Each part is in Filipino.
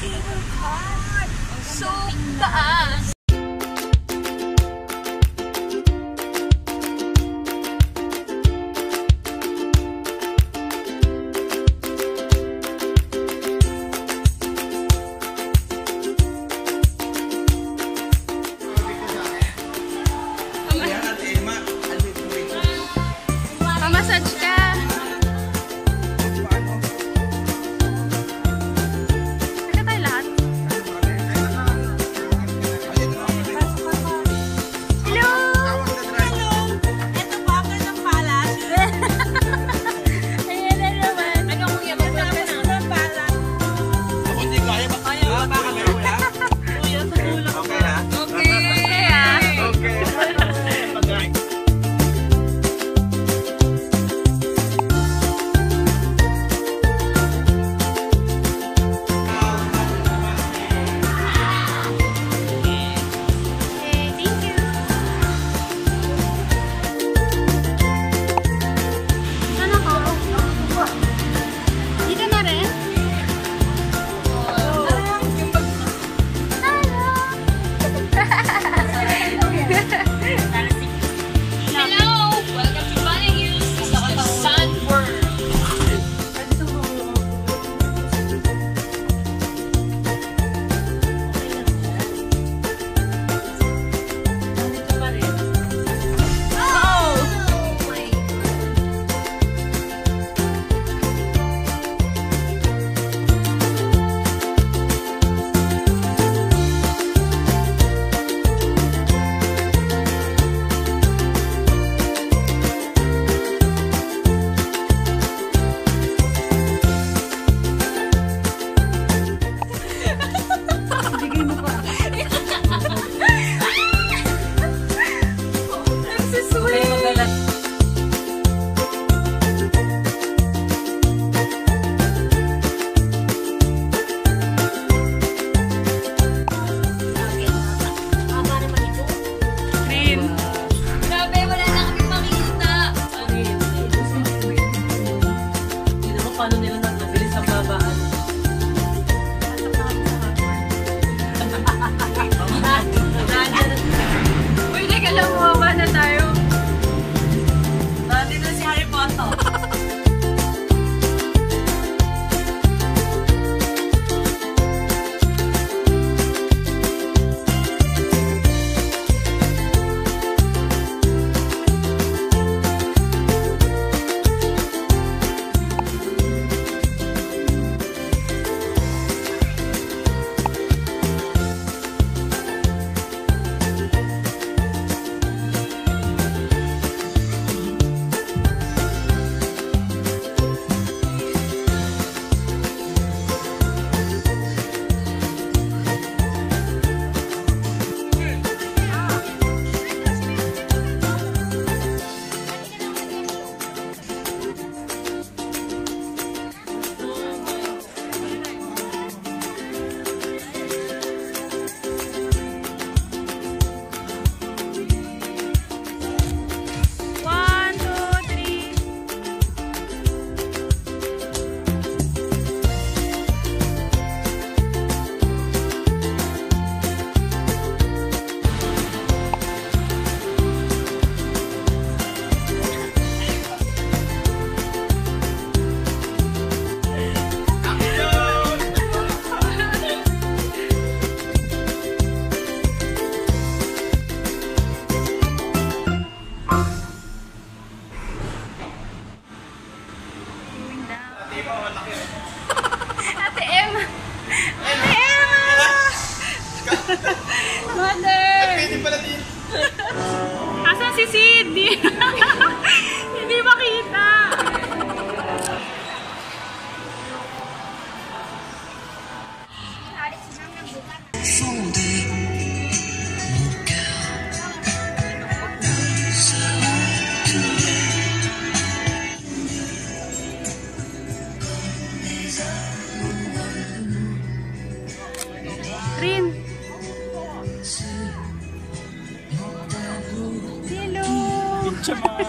cable car. So taas. Mamassage ka.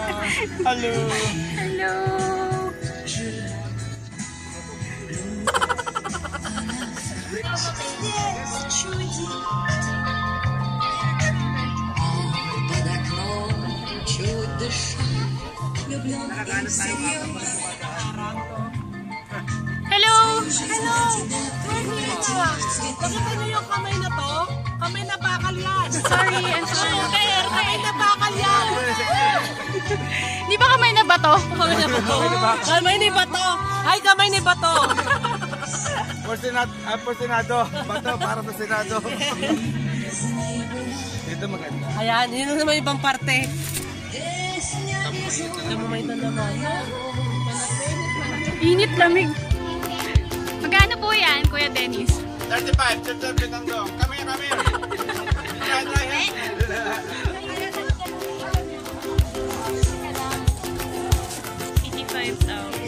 Hello. Hello. Hello! Hello! Nakita niyo yung kamay na to? Kamay na bakal yan. Sorry, I'm sorry. Kamay na bakal yan. Di ba kamay na ba to? Kamay na bato. Kamay ni bato. Ay, kamay ni bato. For Senado, ah, for Senado. Bato, para sa Senado. Dito maganda. Ayan, yun naman yung ibang parte. Kamay na naman. Init lamig. Magkano po yan, Kuya Dennis? 35, Churchill Binondo. Kami, kami. Yan, yan, yan. Eighty-five thousand. Okay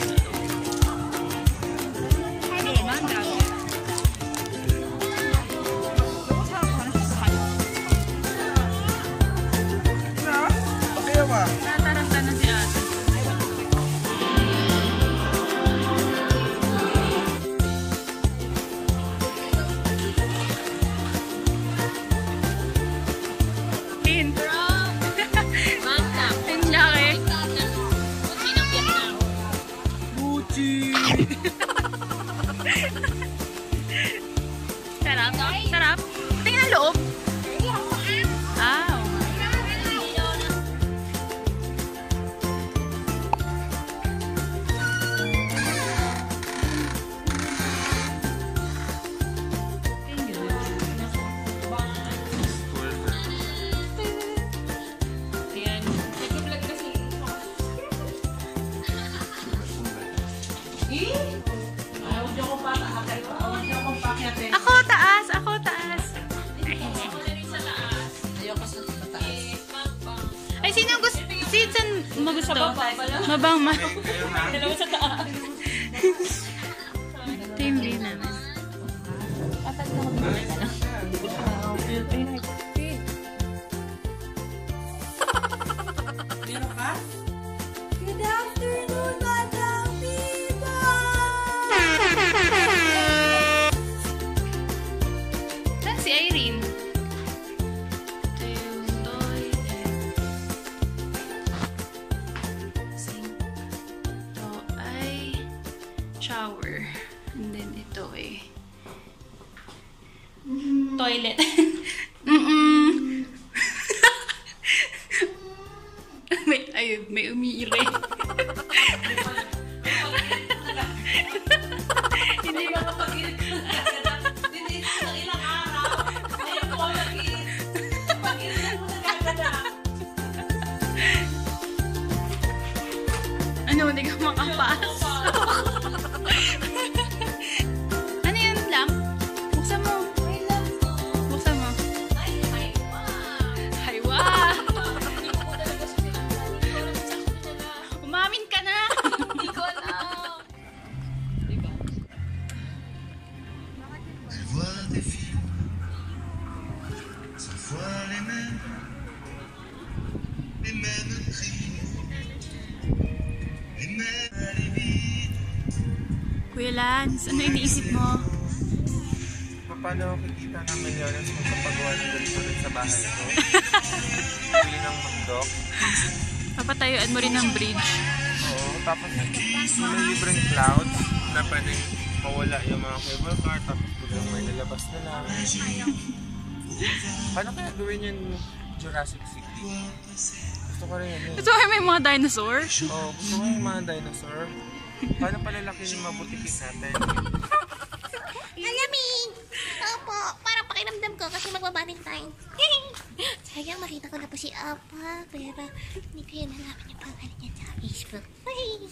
Oh my. Shower. And then ito ay toilet. Mm-mm. may, ayun, may umiire. Hindi ba Pag-irit ka na agad. Lance, ano iniisip mo? Paano kikita ng milyones kung kapagawa ng ganito rin sa bahay ko? Bili ng mandok. Papatayuan mo rin ng bridge. Oo, tapos may libreng clouds na pwedeng mawala yung mga cable car tapos biglang may nalabas na lang. Paano kaya gawin yung Jurassic City? Gusto ko rin yun eh. Ito ay may mga dinosaur. Oo, gusto ko yung mga dinosaur. Paano palalaki yung mabutikin natin? Malamig! Opo, parang pakiramdam ko kasi magbabalentine. Sayang makita ko na po si Apa, pero hindi ko yun nalaman yung pangalan niya sa Facebook. Ay!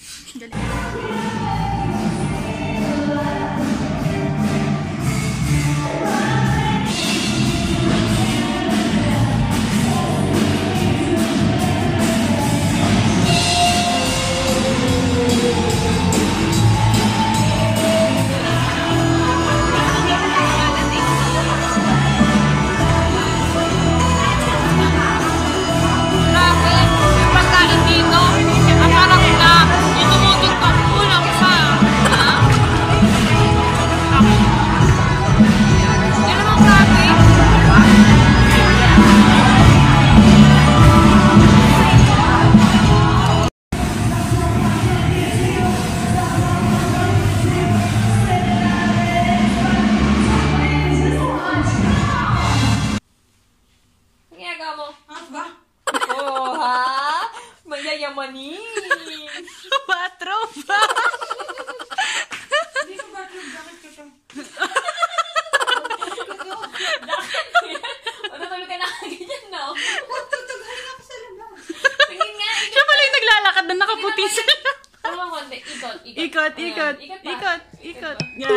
na nakaputi sila. Tama ko, ikot, ikot. Ikot, ikot. Ikot, ikot. Yan.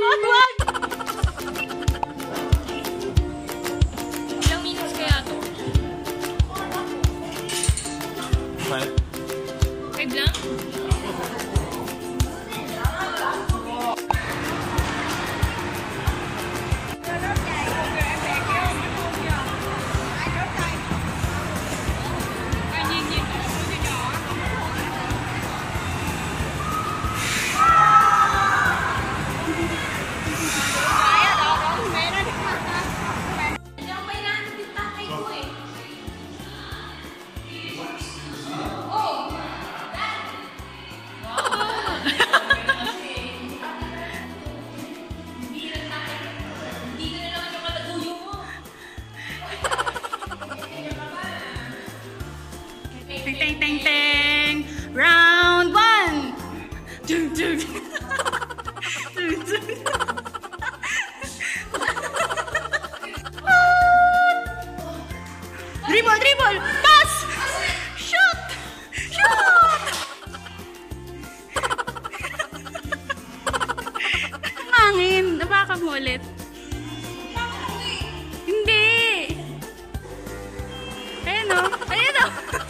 Oh, wow! Dribble. Pass. Shoot. Shoot. Mangin. Napaka mo ulit. Hindi. Ayan o. Ayan o.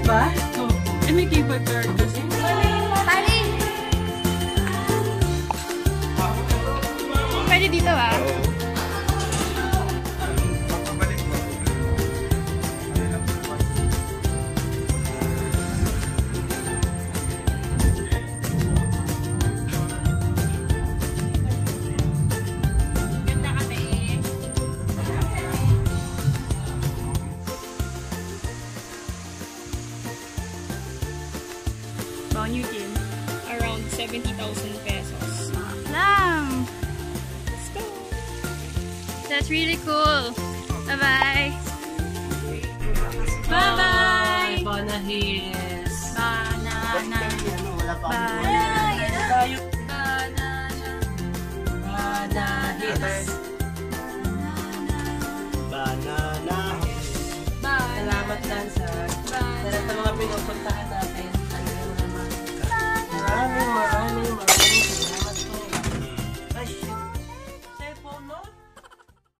di ba? Oh, eh, may keyboard card kasi. Pwede dito ah. Papabalik It's really cool. Bye-bye. Bye-bye. Banahis. Banana. Banana. Banahis. Banana. Salamat lang sa lahat ng mga pinupuntahan natin. Maraming maraming.